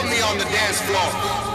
love me on the dance floor.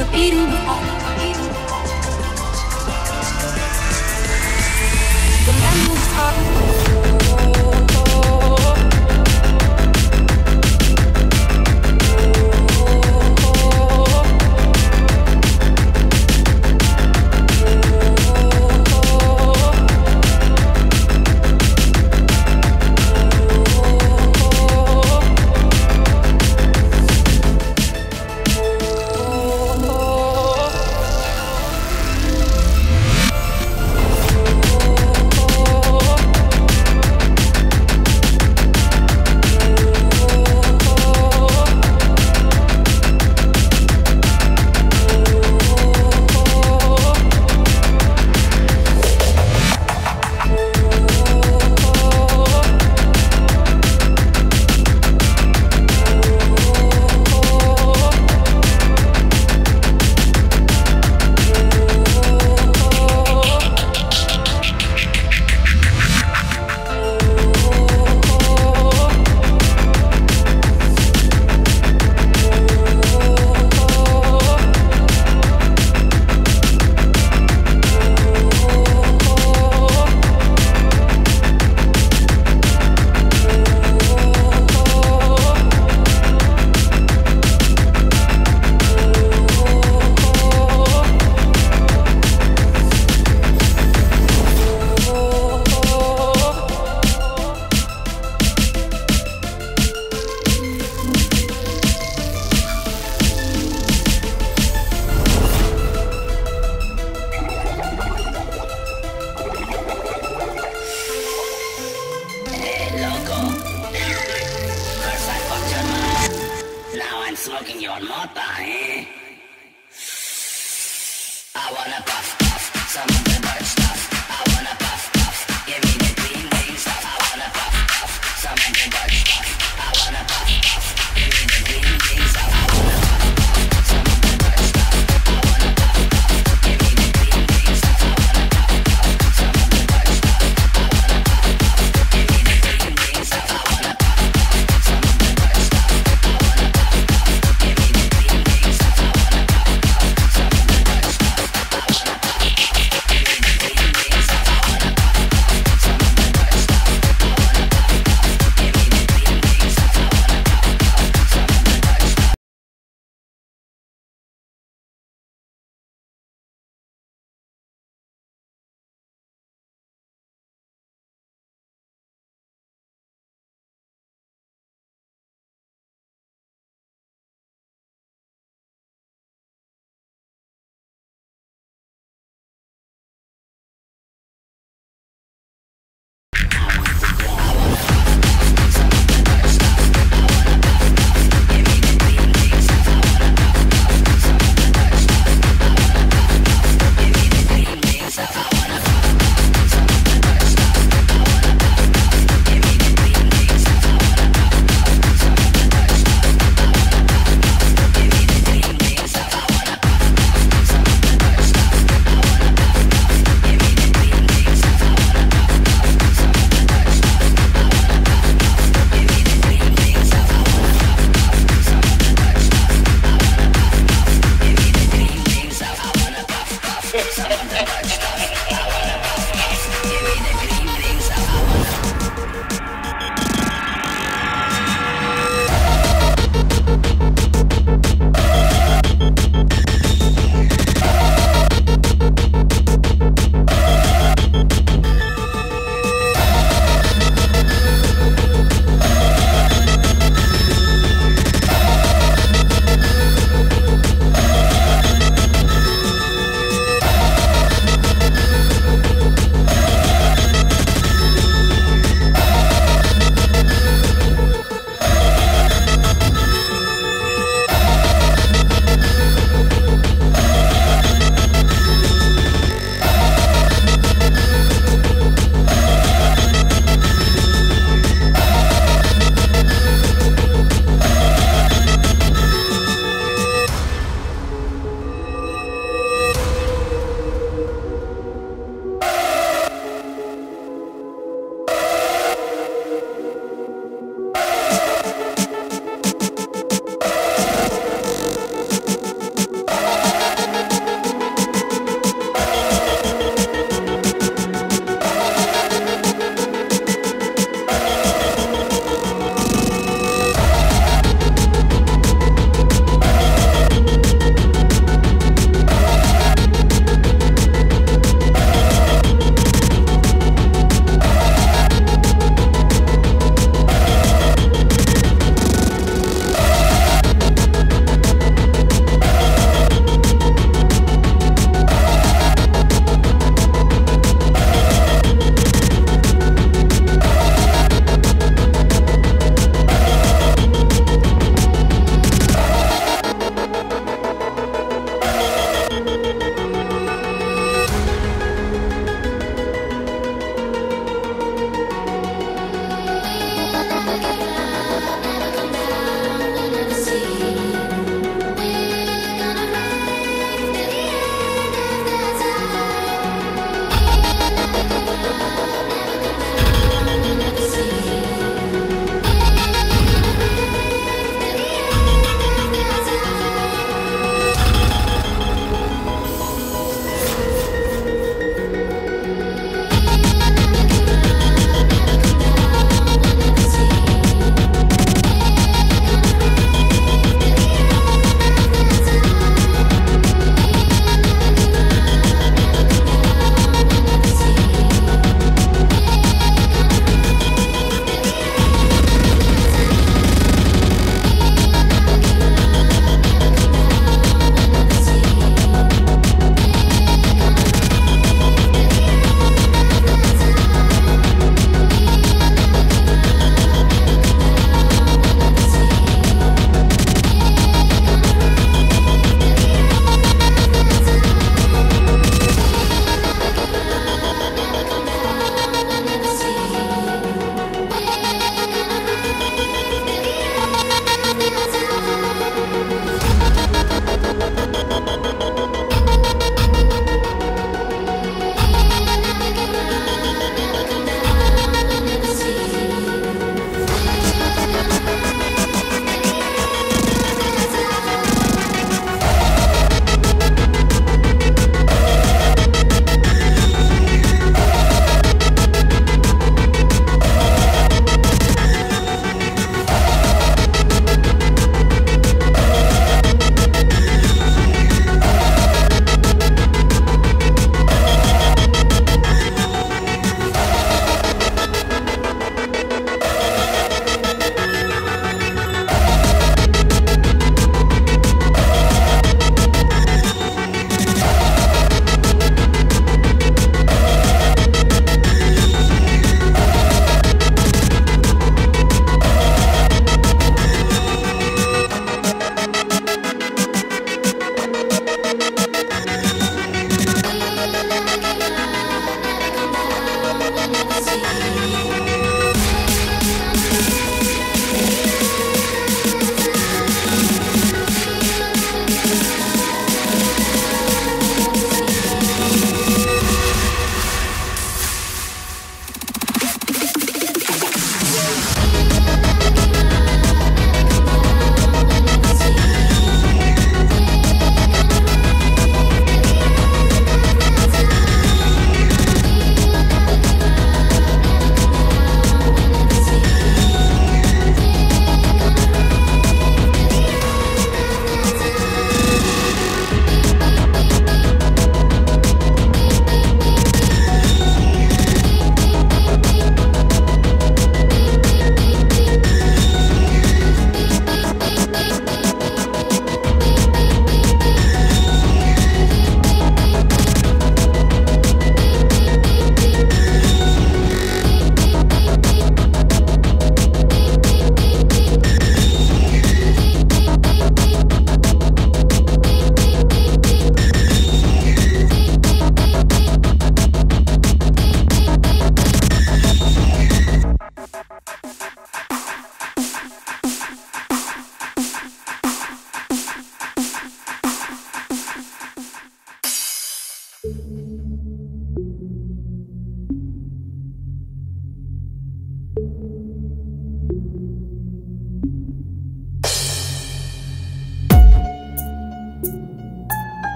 The I moved on.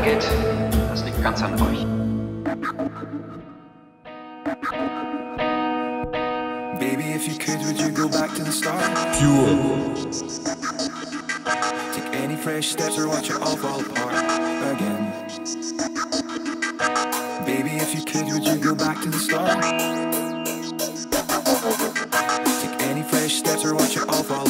Geht, das liegt ganz an euch. Baby, if you could, would you go back to the start? Pure. Take any fresh steps or watch it all fall apart again. Baby, if you could, would you go back to the start? Take any fresh steps or watch it all fall apart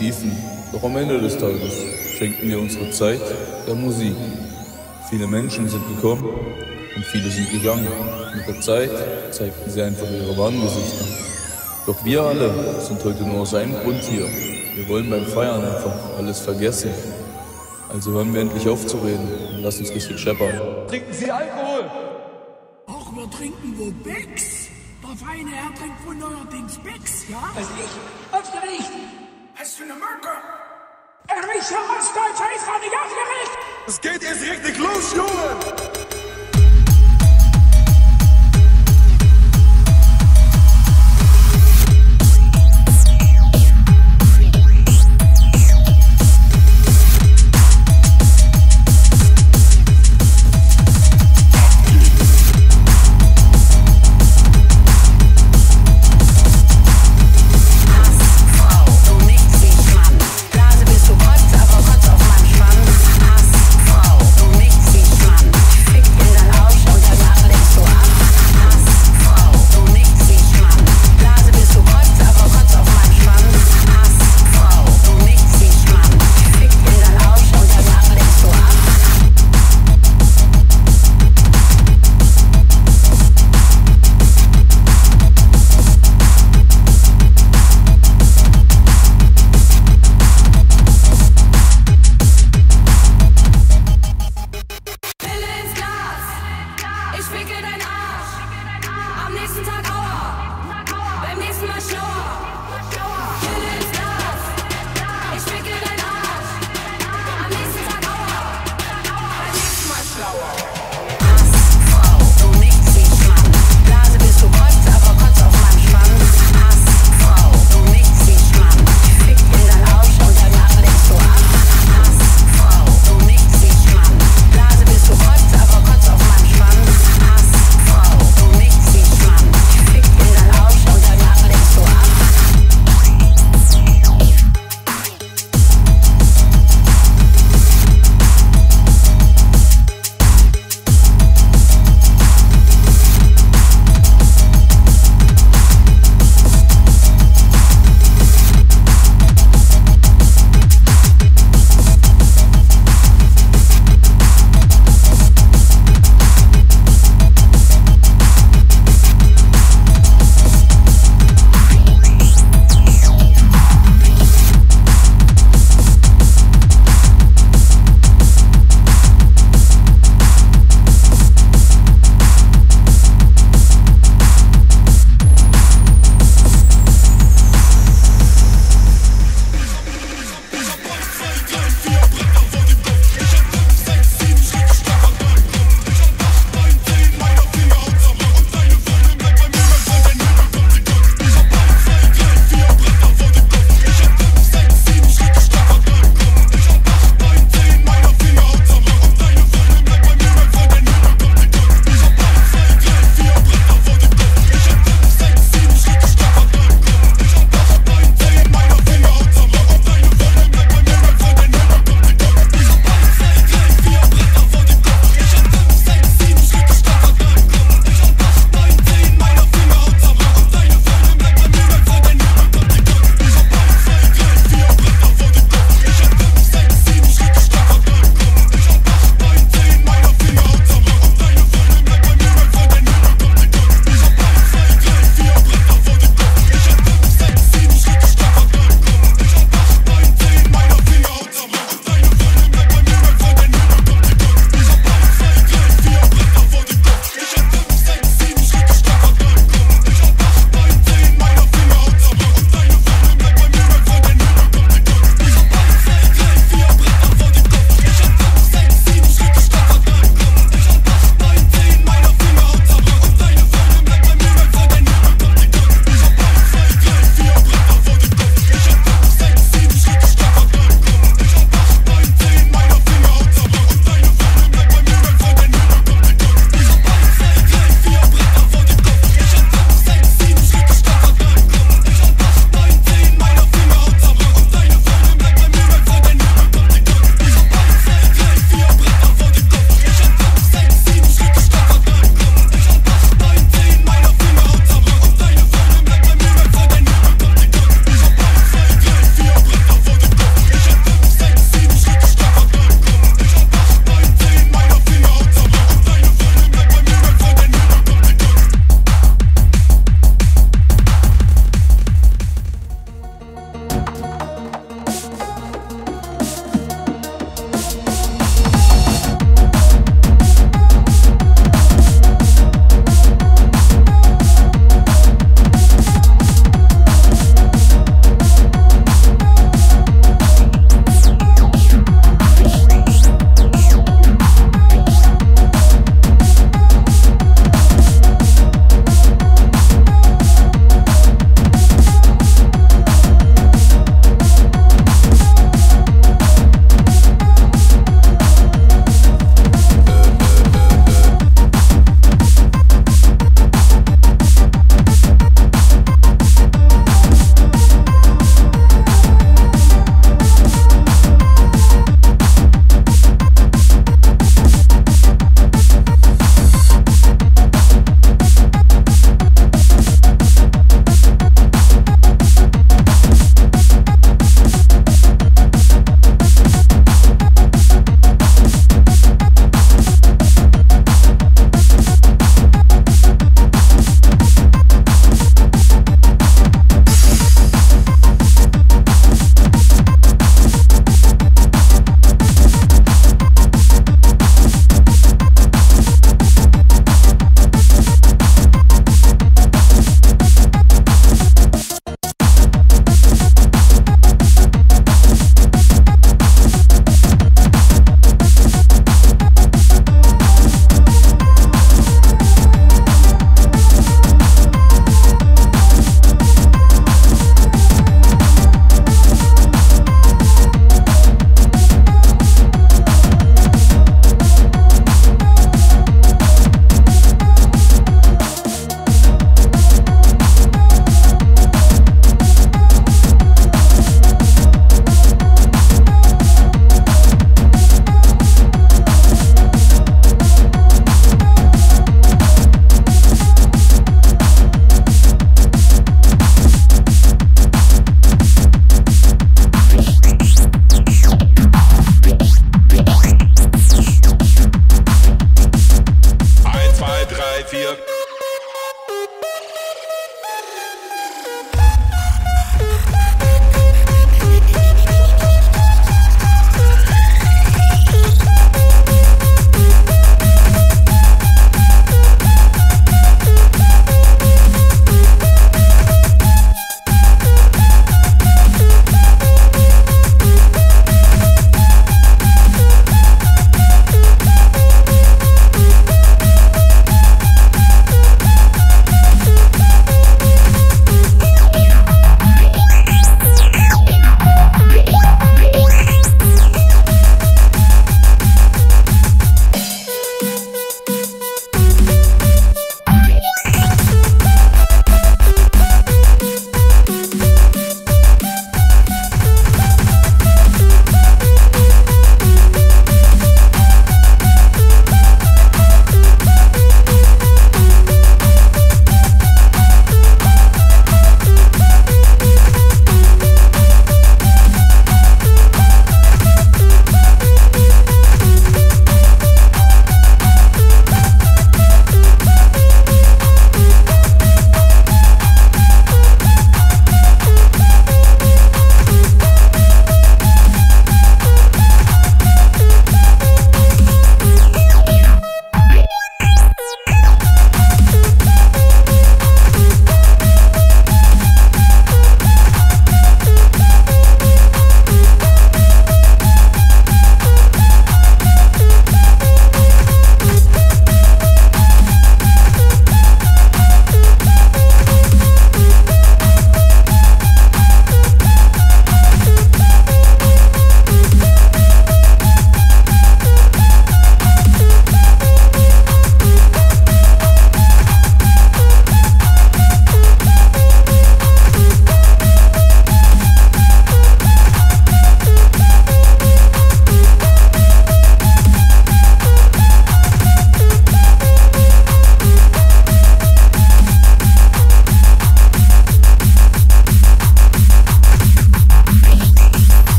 Tiefen. Doch am Ende des Tages schenkten wir unsere Zeit der Musik. Viele Menschen sind gekommen und viele sind gegangen. Mit der Zeit zeigten sie einfach ihre wahren Gesichter. Doch wir alle sind heute nur aus einem Grund hier. Wir wollen beim Feiern einfach alles vergessen. Also hören wir endlich auf zu reden und lass uns richtig scheppern. Trinken Sie Alkohol? Ach, wir trinken wohl Becks. Der feine Herr trinkt wohl neuerdings Becks, ja? Also ich? Öfter nicht. Hast du eine Macke? Er ist ja Ostdeutscher, ist gar nicht aufgeregt. Es geht jetzt richtig los, Junge!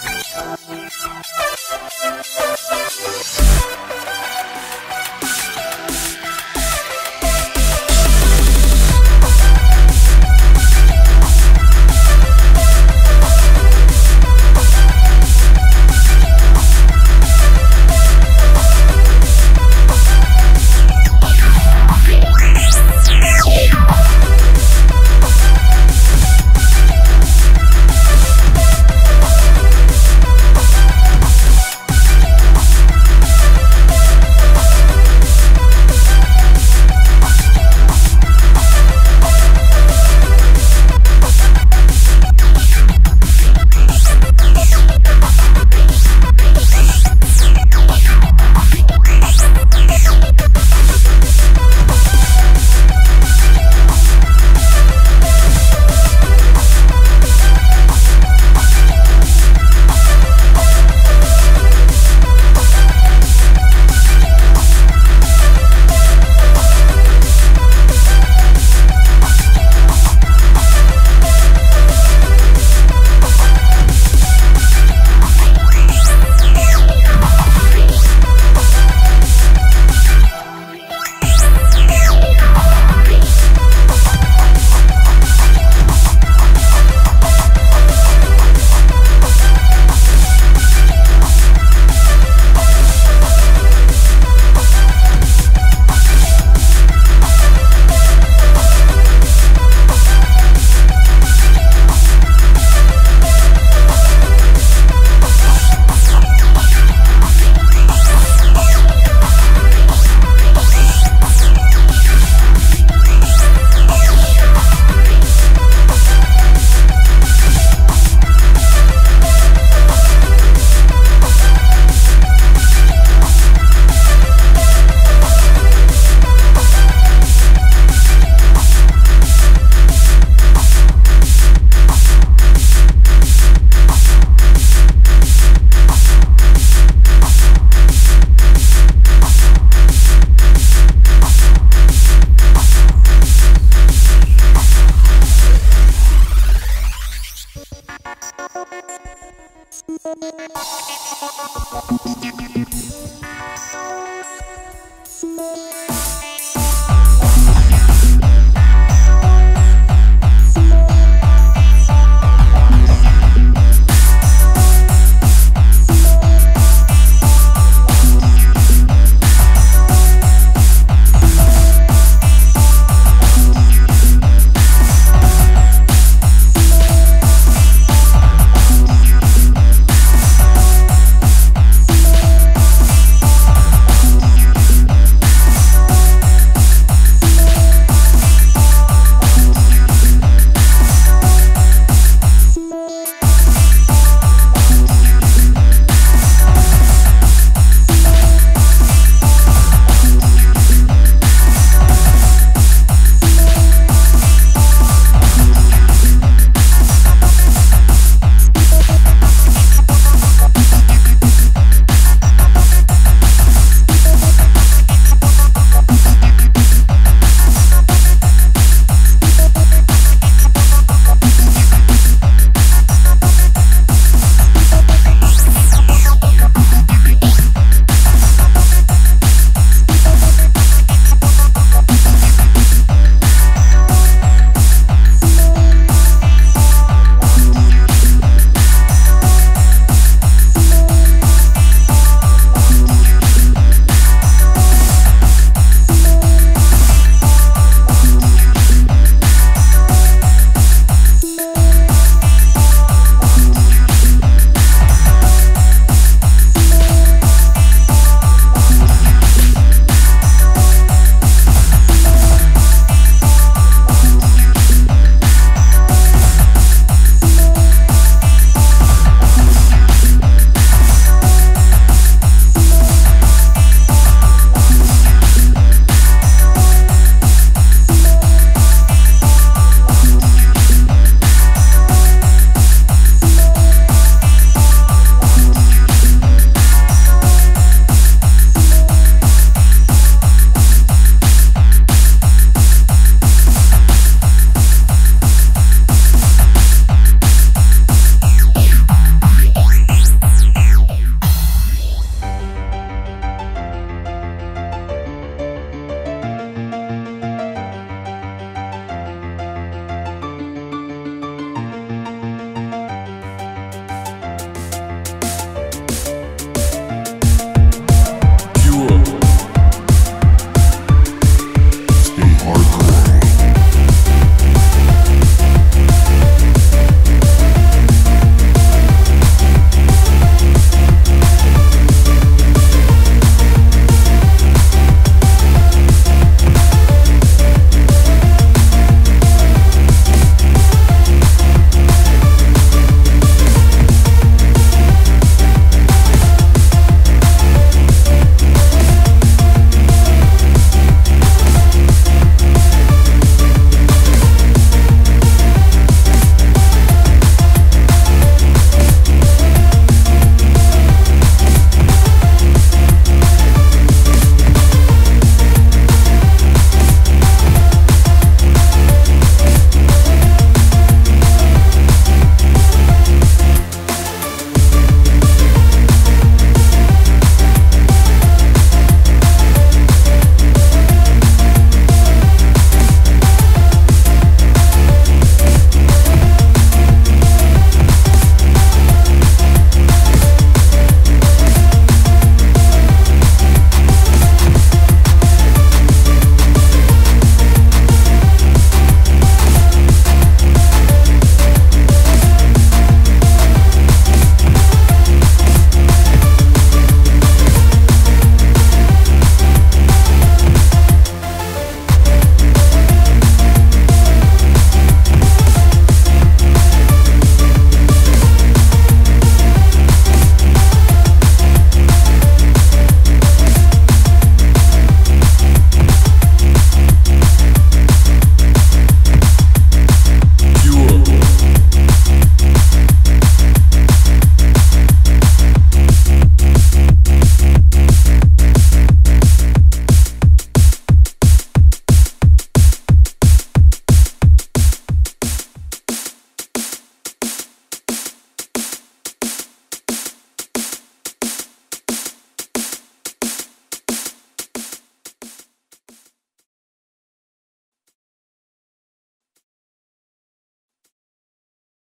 Podcast.